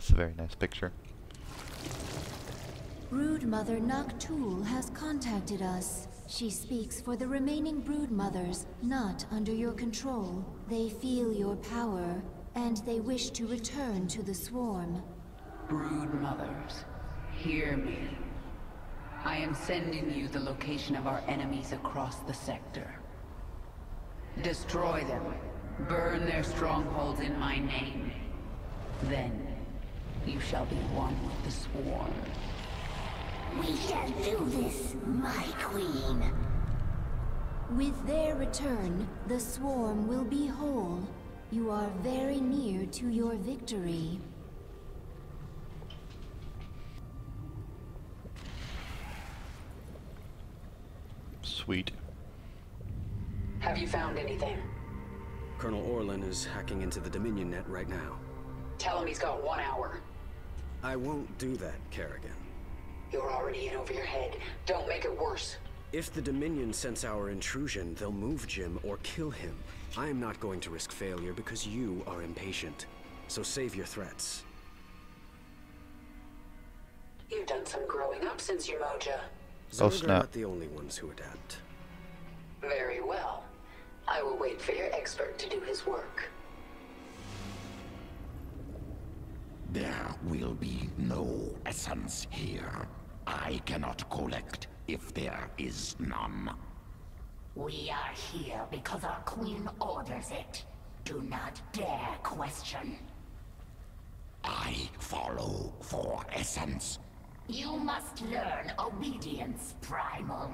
That's a very nice picture. Brood Mother Noctul has contacted us. She speaks for the remaining Brood Mothers, not under your control. They feel your power, and they wish to return to the Swarm. Brood Mothers, hear me. I am sending you the location of our enemies across the sector. Destroy them. Burn their strongholds in my name. Then, you shall be one with the Swarm. We shall do this, my queen. With their return, the Swarm will be whole. You are very near to your victory. Sweet. Have you found anything? Colonel Orlan is hacking into the Dominion net right now. Tell him he's got one hour. I won't do that, Kerrigan. You're already in over your head. Don't make it worse. If the Dominion sense our intrusion, they'll move Jim or kill him. I am not going to risk failure because you are impatient. So save your threats. You've done some growing up since your moja. Oh, Zerg are oh, snap. not the only ones who adapt. Very well. I will wait for your expert to do his work. There will be no essence here. I cannot collect if there is none. We are here because our queen orders it. Do not dare question. I follow for essence. You must learn obedience, Primal.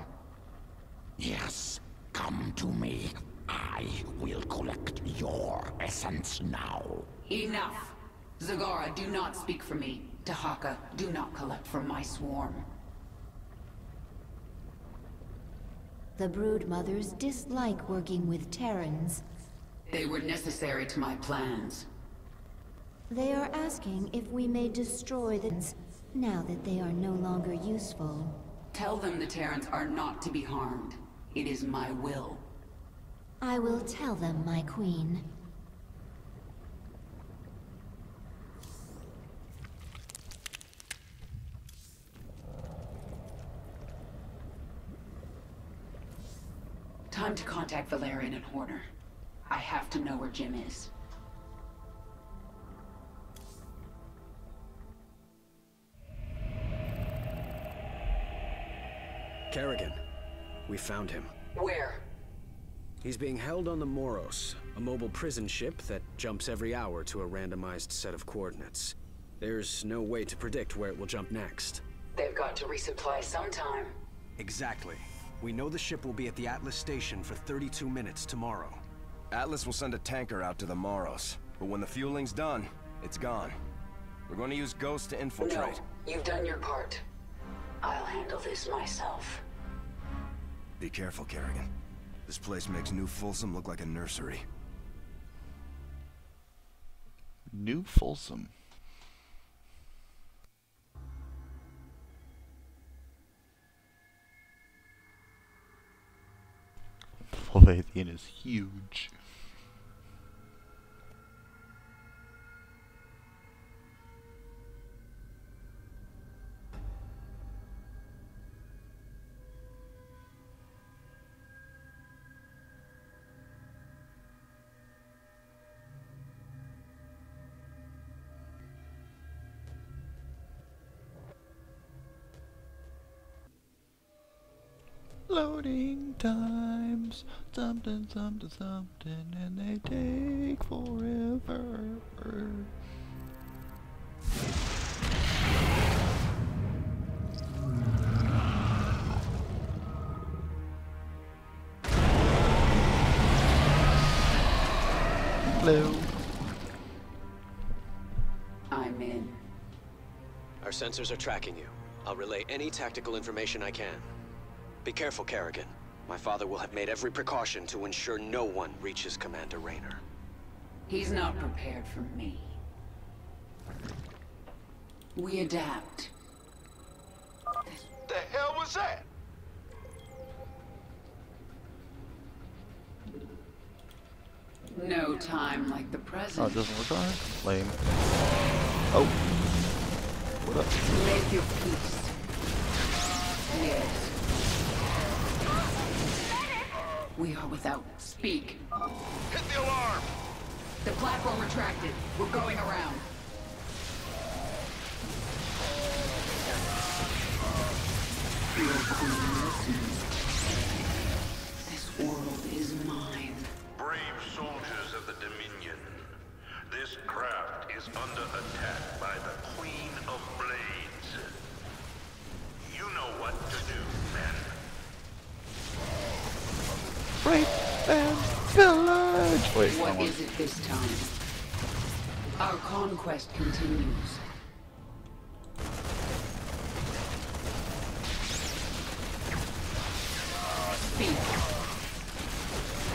Yes, come to me. I will collect your essence now. Enough! Zagara, do not speak for me. Dehaka, do not collect from my swarm. The Brood Mothers dislike working with Terrans. They were necessary to my plans. They are asking if we may destroy them now that they are no longer useful. Tell them the Terrans are not to be harmed. It is my will. I will tell them, my queen. Time to contact Valerian and Horner. I have to know where Jim is. Kerrigan, we found him. Where? He's being held on the Moros, a mobile prison ship that jumps every hour to a randomized set of coordinates. There's no way to predict where it will jump next. They've got to resupply sometime. Exactly. We know the ship will be at the Atlas station for 32 minutes tomorrow. Atlas will send a tanker out to the Moros, but when the fueling's done, it's gone. We're going to use Ghost to infiltrate. No, infiltrate. you've done your part. I'll handle this myself. Be careful, Kerrigan. This place makes New Folsom look like a nursery. New Folsom. Volvathian is huge. Loading times, something, something, something, and they take forever. Hello. I'm in. Our sensors are tracking you. I'll relay any tactical information I can. Be careful, Kerrigan. My father will have made every precaution to ensure no one reaches Commander Raynor. He's not prepared for me. We adapt. The hell was that? No time like the Oh, present. it doesn't work on it? Lame. Oh. What up? Make your peace. Yes. We are without. Speak. Hit the alarm! The platform retracted. We're going around. Your queen listens. This world is mine. Brave soldiers of the Dominion. This craft is under attack by the Queen of Blades. You know what to do, men. Break and pillage! Wait, What is it this time? Our conquest continues. Speak.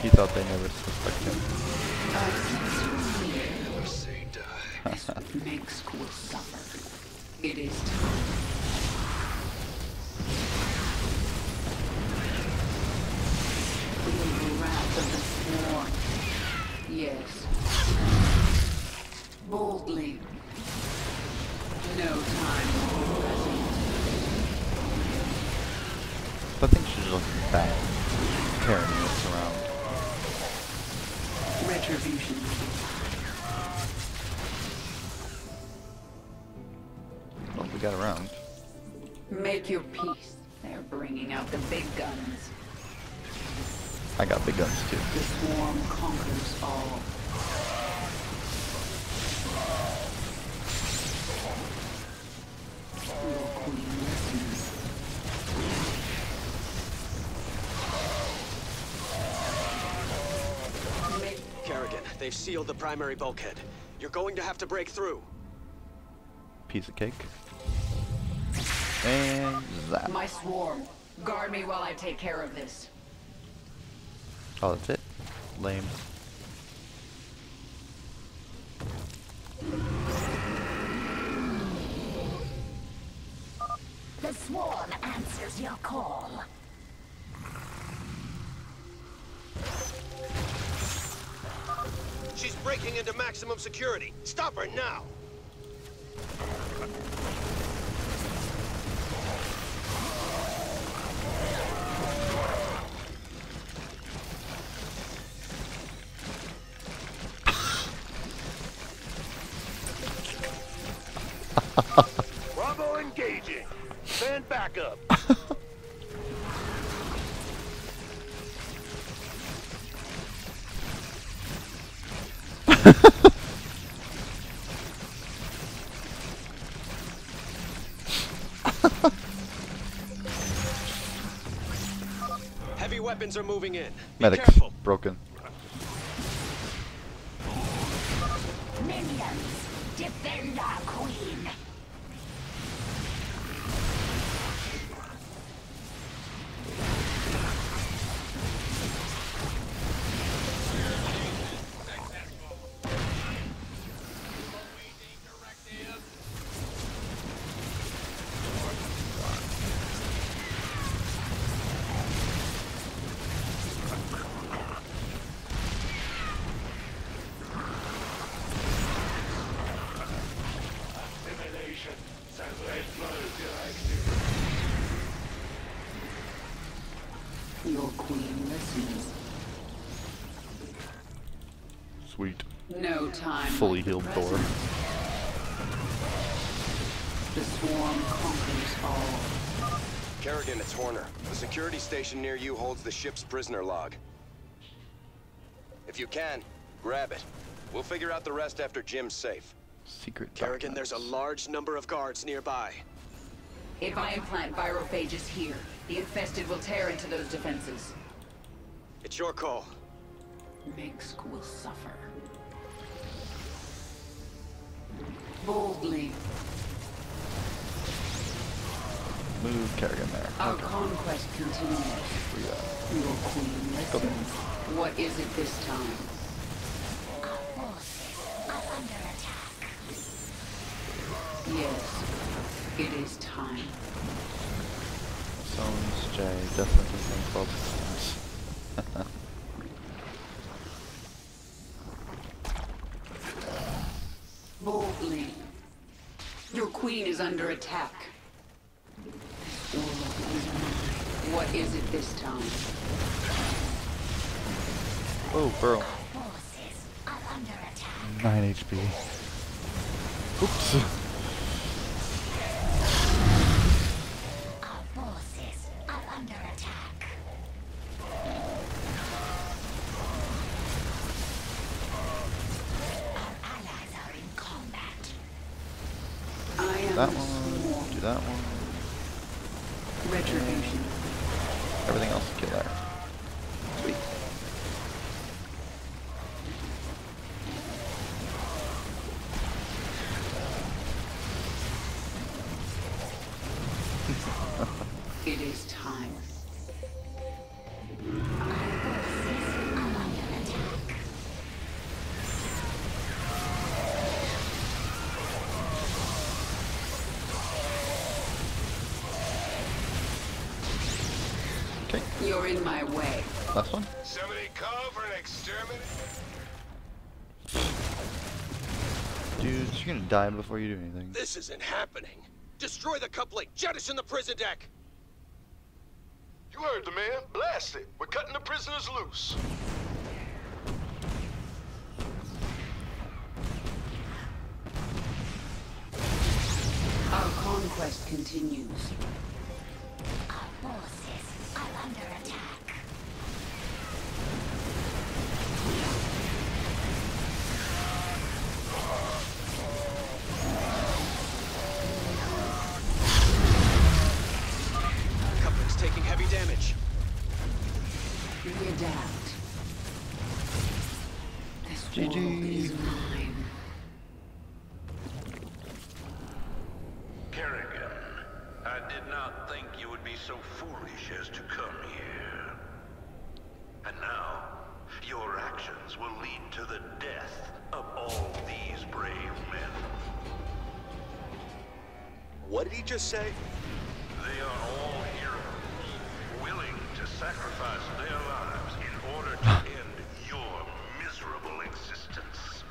He thought they never suspected him. Never say die. Minsk will suffer. It is time. The the swarm. Yes. Boldly. No time. I think she's looking back, carrying us around. Retribution. Well, we got around. Make your peace. They're bringing out the big guns. I got big guns too. The swarm conquers all. Your queen listens. Make Kerrigan, they've sealed the primary bulkhead. You're going to have to break through. Piece of cake. And zap. my swarm. Guard me while I take care of this. Oh, that's it. Lame. The swarm answers your call. She's breaking into maximum security. Stop her now! Engaging. Stand back up. Heavy weapons are moving in. Be Medics careful. broken. Fully healed Thor. present. The swarm conquers all. Kerrigan, it's Horner. The security station near you holds the ship's prisoner log. If you can, grab it. We'll figure out the rest after Jim's safe. Secret Kerrigan, there's a large number of guards nearby. If I implant virophages here, the infested will tear into those defenses. It's your call. Minsk will suffer. Boldly, Move Kerrigan there. our conquest continues. We got Your queen listens. What is it this time? Our forces are under attack. Yes, it is time. Sounds Jay definitely think Bob Stones. Boldly. Your Queen is under attack. This world is mine. What is it this time? Oh, Burl. Forces are under attack. 9 HP. Oops. Okay, You're in my way. last one. Somebody call for an exterminator? Dude, you're gonna die before you do anything. This isn't happening. Destroy the coupling. Jettison the prison deck. You heard the man. Blast it. We're cutting the prisoners loose. Our conquest continues. Our forces are under attack. Coupling's taking heavy damage. We adapt. This GG. Did he just say? They are all heroes, willing to sacrifice their lives in order to end your miserable existence.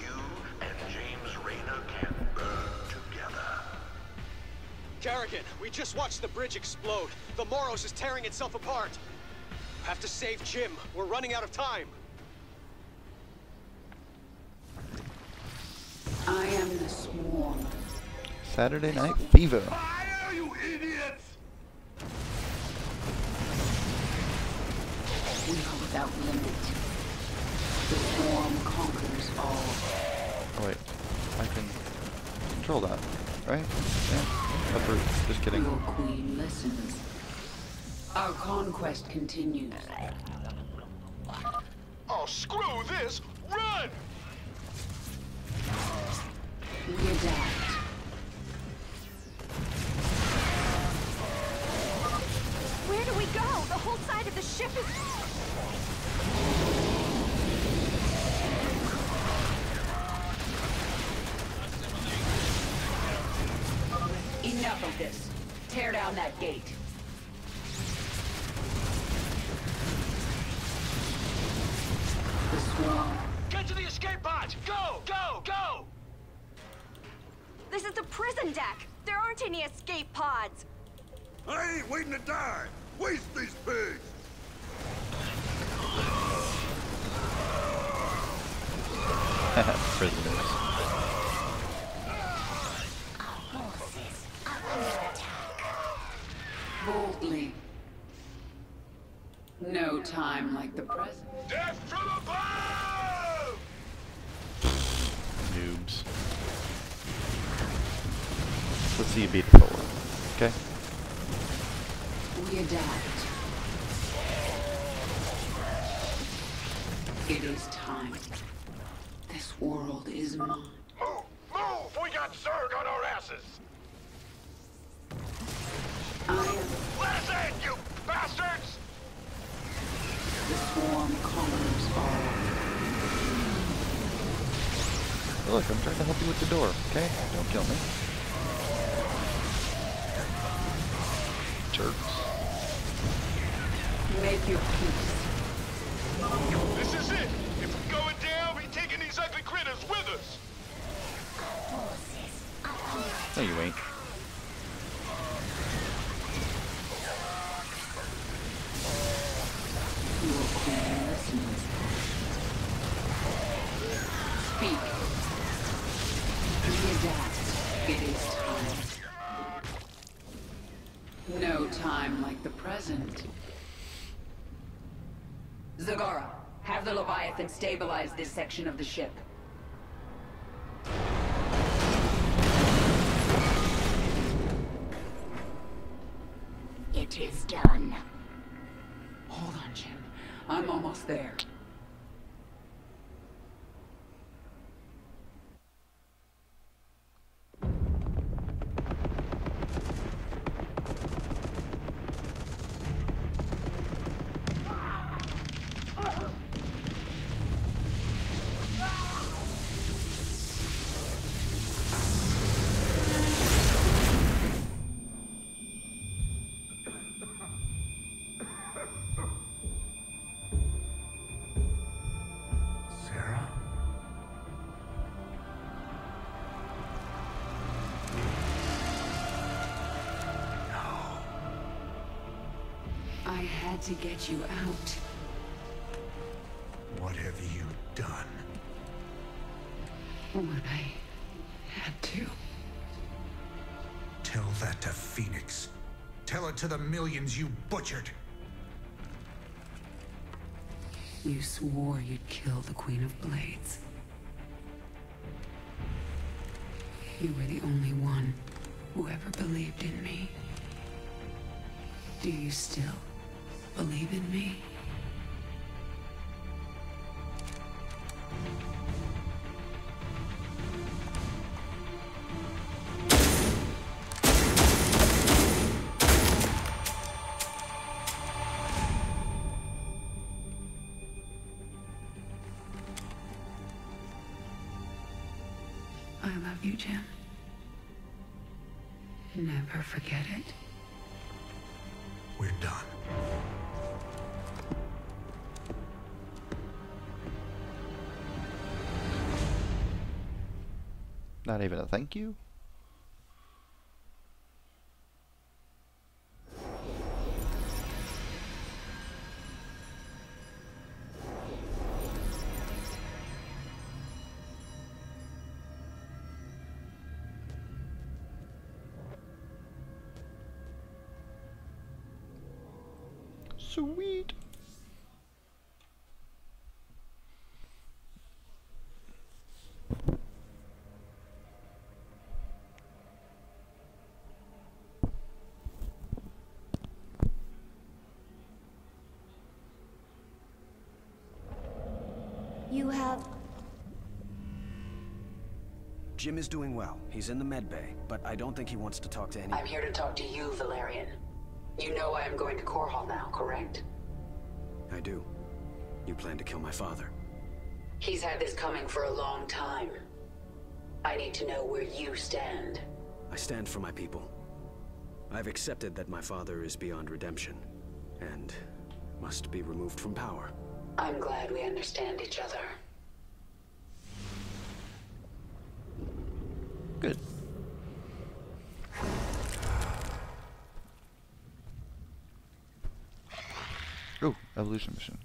You and James Raynor can burn together. Kerrigan, we just watched the bridge explode. The Moros is tearing itself apart. Have to save Jim. We're running out of time. I am the swarm. Saturday Night Fever. Fire, you idiots! We are without limit. The swarm conquers all. Oh wait, I can control that, right? Yeah. Upper, just kidding. Your queen listens. Our conquest continues. Oh, screw this! Run! We adapt. The whole side of the ship is... Enough of this. Tear down that gate. The swarm. Get to the escape pods! Go! Go! Go! This is the prison deck. There aren't any escape pods. I ain't waiting to die! Waste these pigs! Prisoners. Forces are under attack. Boldly. No time like the present. Death from above! Noobs. Let's see you beat the forward. Okay? We adapt. It is time. This world is mine. Move! Move! We got Zerg on our asses! I am Let us in, you bastards! the swarm conquers all. Look, I'm trying to help you with the door, okay? Don't kill me. Jerks. Make your peace. This is it! If we're going down, we taking these ugly critters with us! No, you ain't. Your queen listens. Speak. Readapt. It is time. No time like the present. Zagara, have the Leviathan stabilize this section of the ship. Had to get you out. What have you done? What I had to. Tell that to Fenix. Tell it to the millions you butchered. You swore you'd kill the Queen of Blades. You were the only one who ever believed in me. Do you still believe in me? I love you, Jim. Never forget it. We're done. Not even a thank you? You have... Jim is doing well. He's in the med bay, but I don't think he wants to talk to anyone. I'm here to talk to you, Valerian. You know I am going to Korhal now, correct? I do. You plan to kill my father. He's had this coming for a long time. I need to know where you stand. I stand for my people. I've accepted that my father is beyond redemption, and must be removed from power. I'm glad we understand each other. Oh, evolution mission.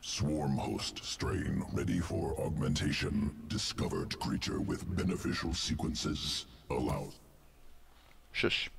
Swarm host strain ready for augmentation. Discovered creature with beneficial sequences. Allows. Shush.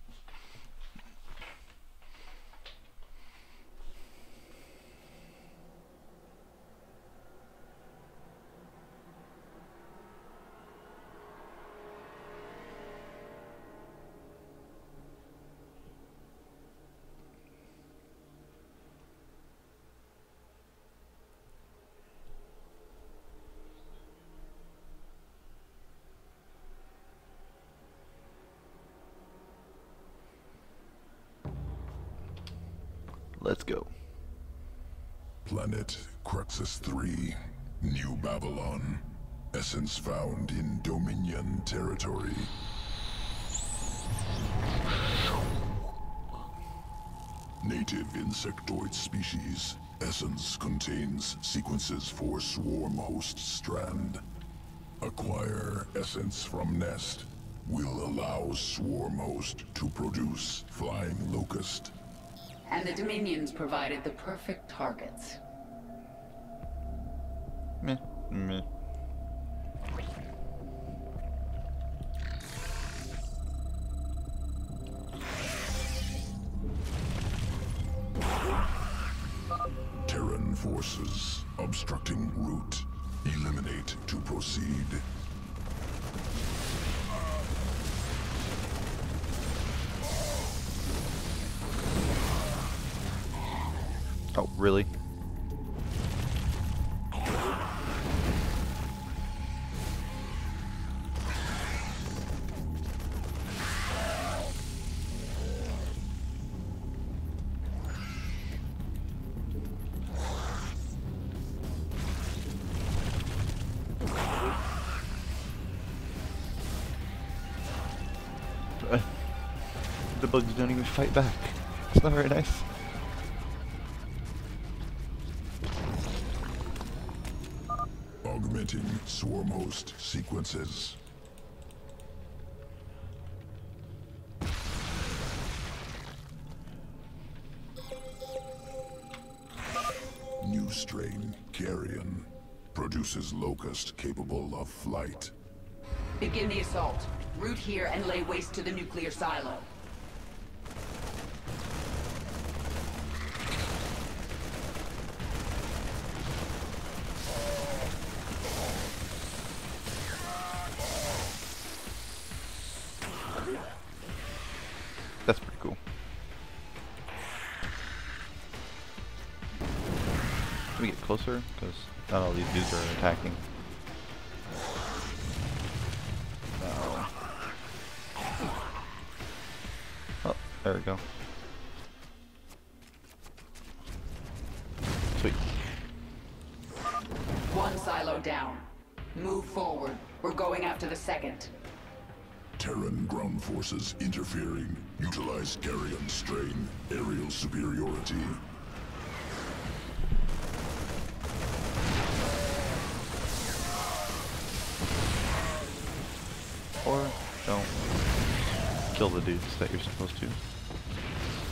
Let's go. Planet Cruxus 3. New Babylon. Essence found in Dominion territory. Native insectoid species. Essence contains sequences for swarm host strand. Acquire essence from nest. will allow Swarm Host to produce Flying Locust. And the Dominions provided the perfect targets. Meh. Meh. Oh, really? the bugs don't even fight back. It's not very nice. Host sequences. New strain, Carrion, produces locust capable of flight. Begin the assault. Root here and lay waste to the nuclear silo. Not all these dudes are attacking. No. Oh, there we go. Sweet. One silo down. Move forward. We're going after the second. Terran ground forces interfering. Utilize Carrion strain. Aerial superiority. Kill the dudes that you're supposed to.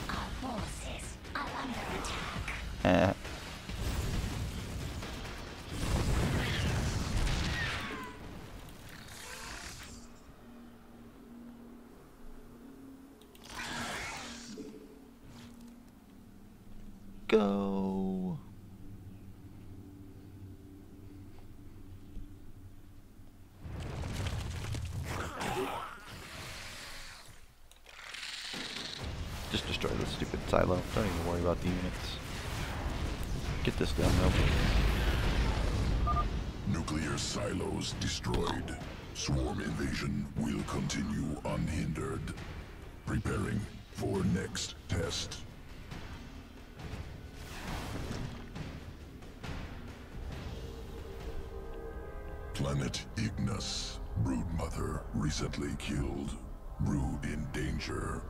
Our forces are under attack. Eh. Go. Just destroy the stupid silo. Don't even worry about the units. Get this done though. Nuclear silos destroyed. Swarm invasion will continue unhindered. Preparing for next test. Planet Ignis. Broodmother recently killed. Brood in danger.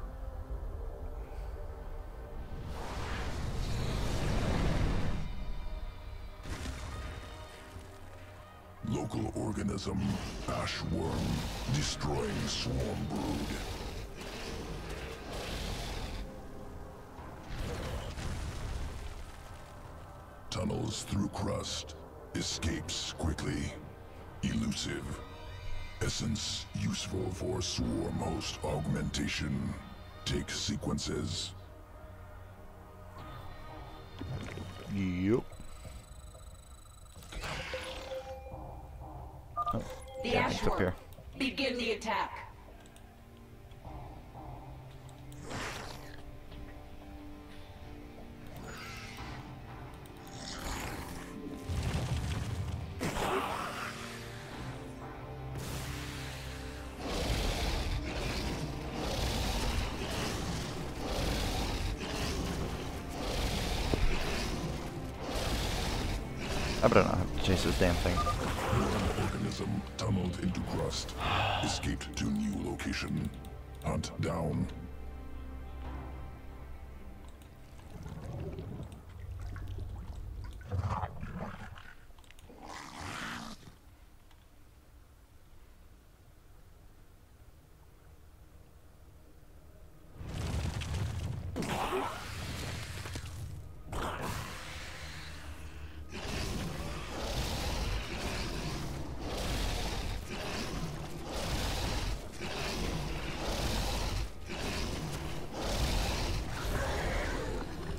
Organism, Ashworm, destroying swarm brood. Tunnels through crust. Escapes quickly. Elusive. Essence useful for swarm host augmentation. Take sequences. Yep. Oh, The yeah, it's up here. Begin the attack. Escaped to new location. Hunt down.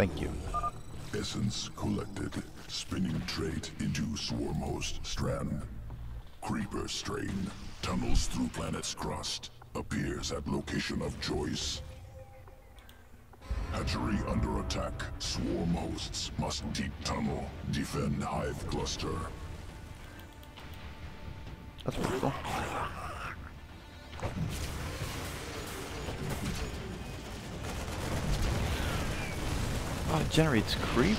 Thank you. Essence collected. Spinning trait into swarm host strand. Creeper strain. Tunnels through planet's crust. Appears at location of choice. Hatchery under attack. Swarm hosts must deep tunnel. Defend hive cluster. That's pretty cool. Oh, it generates creep?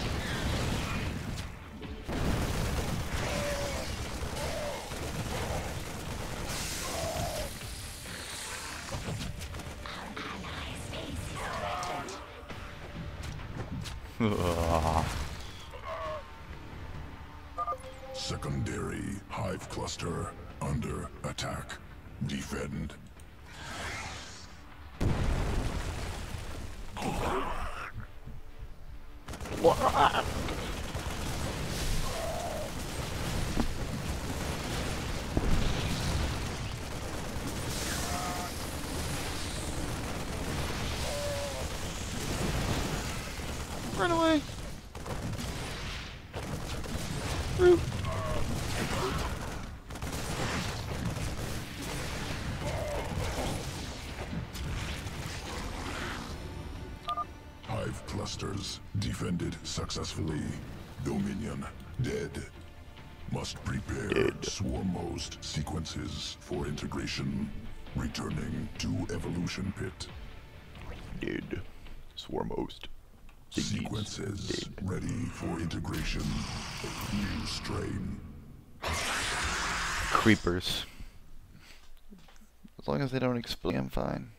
Hive defended successfully. Dominion dead. Must prepare swarm host sequences for integration. Returning to evolution pit. Dead. Swarm host. Sequences ready for integration. New strain. Creepers. As long as they don't explode, I'm fine.